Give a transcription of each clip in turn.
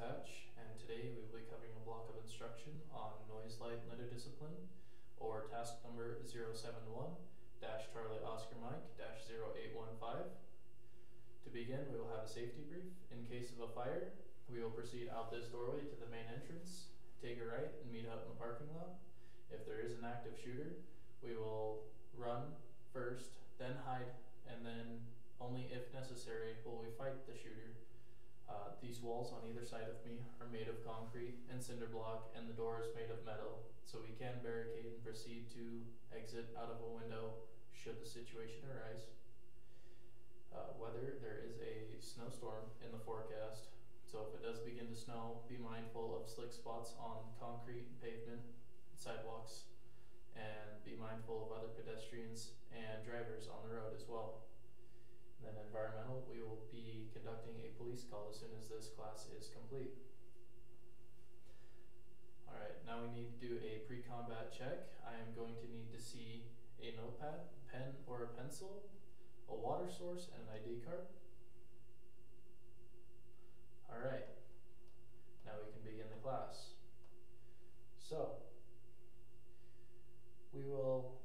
Hatch, and today we will be covering a block of instruction on noise light litter discipline, or task number 071 dash Charlie Oscar Mike dash 0815. To begin, we will have a safety brief. In case of a fire, we will proceed out this doorway to the main entrance, take a right, and meet up in the parking lot. If there is an active shooter, we will run first, then hide, and then only if necessary will we fight the shooter. Uh, these walls on either side of me are made of concrete and cinder block, and the door is made of metal, so we can barricade and proceed to exit out of a window should the situation arise. Uh, weather, there is a snowstorm in the forecast, so if it does begin to snow, be mindful of slick spots on concrete and pavement, sidewalks, and be mindful of other pedestrians and drivers on the road as well. Then environmental, we will be conducting a police call as soon as this class is complete. Alright, now we need to do a pre-combat check. I am going to need to see a notepad, pen or a pencil, a water source, and an ID card. Alright, now we can begin the class. So, we will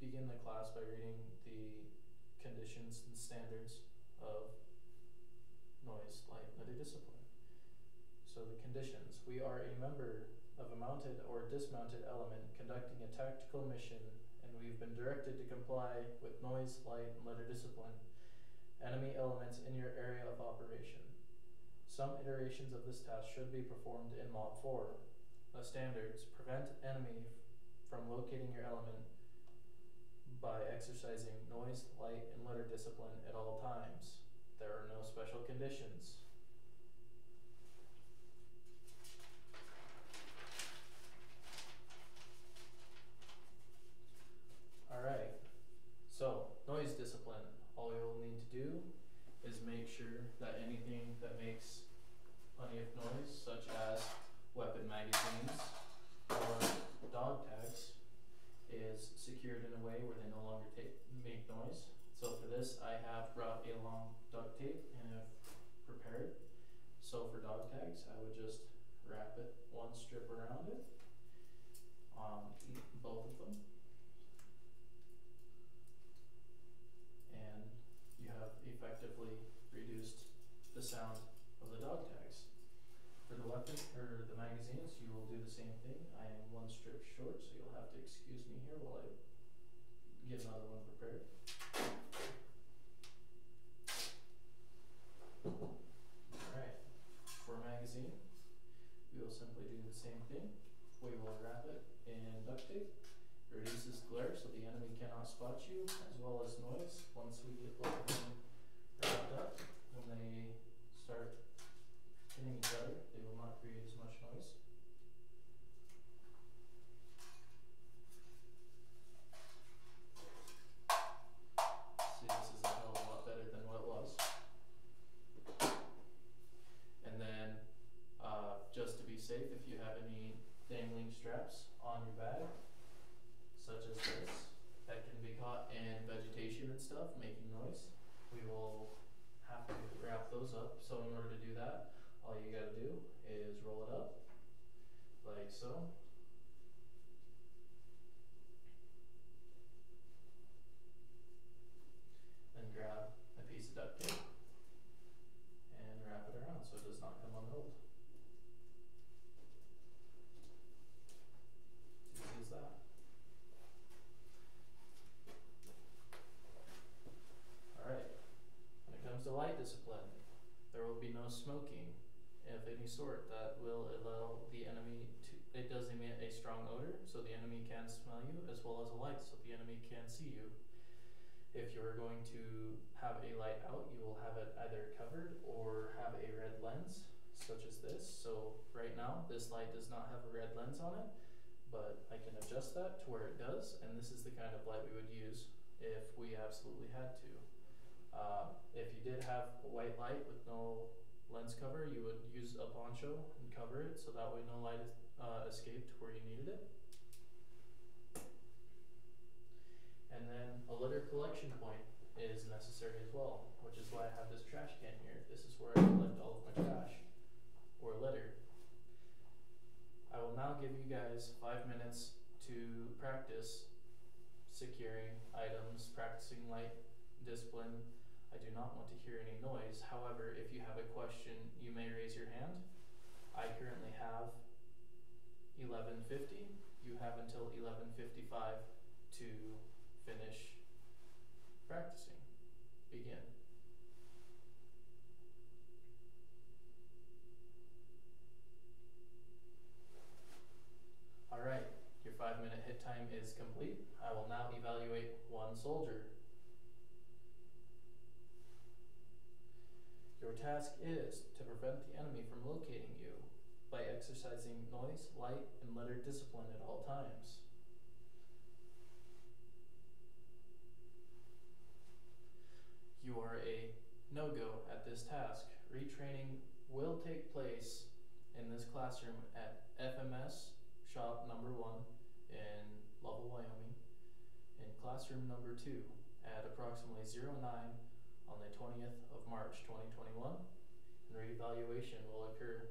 begin the class by reading conditions and standards of noise, light, litter discipline. So the conditions, we are a member of a mounted or dismounted element conducting a tactical mission and we've been directed to comply with noise, light, and litter discipline, enemy elements in your area of operation. Some iterations of this task should be performed in MOPP 4. The standards prevent enemy from locating your element by exercising noise, light, and litter discipline at all times. There are no special conditions. Alright, so noise discipline. All you'll need to do is make sure that anything that makes plenty of noise, such as weapon magazines or dog tags, is secured in a way where they no longer take, make noise. So for this, I have brought a long duct tape and have prepared. So for dog tags, I would just wrap it one strip around it, um, both of them. And you have effectively reduced the sound of the dog tags. For the weapon, or the magazines, you will do the same thing. I am one strip short, so you'll have to excuse me here while I get another one prepared. Alright, for a magazine, we will simply do the same thing. We will wrap it in duct tape, reduces glare so the enemy cannot spot you, as well as noise. Once we get both of them wrapped up, when they start hitting each other, they will not create as much noise. Up. So in order to do that, all you gotta do is roll it up, like so. Then grab a piece of duct tape and wrap it around so it does not come unrolled. Easy as that. Alright, when it comes to light discipline, there will be no smoking of any sort that will allow the enemy to, it does emit a strong odor, so the enemy can smell you, as well as a light, so the enemy can see you. If you're going to have a light out, you will have it either covered or have a red lens, such as this. So right now, this light does not have a red lens on it, but I can adjust that to where it does, and this is the kind of light we would use if we absolutely had to. Uh, if you did have a white light with no lens cover, you would use a poncho and cover it so that way no light uh, escaped where you needed it. And then a litter collection point is necessary as well, which is why I have this trash can here. This is where I collect all of my trash or litter. I will now give you guys five minutes to practice securing items, practicing light discipline, I do not want to hear any noise. However, if you have a question, you may raise your hand. I currently have eleven fifty. You have until eleven fifty-five to finish practicing. Begin. Alright, your five minute hit time is complete. I will now evaluate one soldier. Your task is to prevent the enemy from locating you by exercising noise, light, and litter discipline at all times. You are a no-go at this task. Retraining will take place in this classroom at FMS shop number one in Lovell, Wyoming, in classroom number two at approximately 09 on the twentieth of March twenty twenty-one. And reevaluation will occur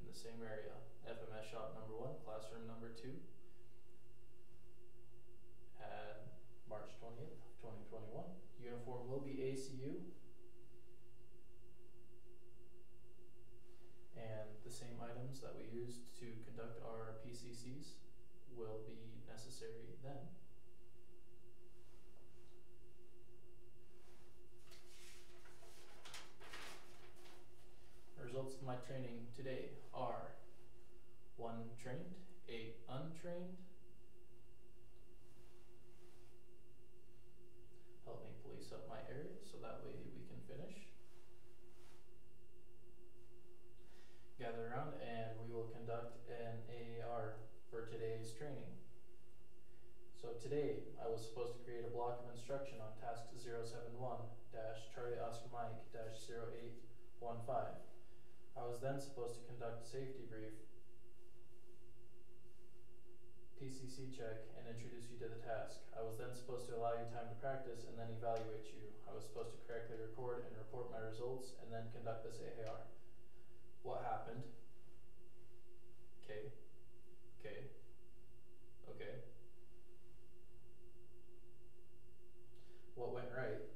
in the same area, FMS shop number one, classroom number two at March twentieth, twenty twenty-one. Uniform will be ACU. And the same items that we used to conduct our PCCs will be necessary then. Results of my training today are one trained, eight untrained. Help me police up my area so that way we can finish. Gather around and we will conduct an AAR for today's training. So today, I was supposed to create a block of instruction on task 071 dash Charlie Oscar Mike dash 0815. I was then supposed to conduct a safety brief, PCC check, and introduce you to the task. I was then supposed to allow you time to practice and then evaluate you. I was supposed to correctly record and report my results and then conduct this AAR. What happened? Okay. Okay. Okay. What went right?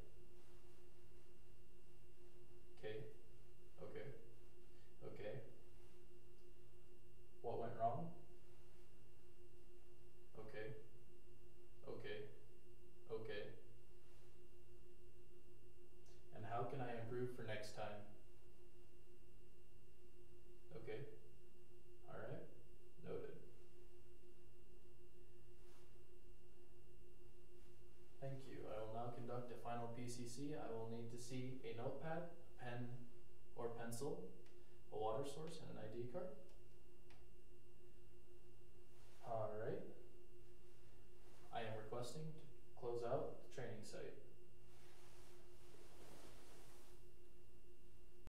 can I improve for next time? Okay. Alright. Noted. Thank you. I will now conduct a final PCC. I will need to see a notepad, a pen or pencil, a water source, and an ID card. Alright. I am requesting to close out the training site.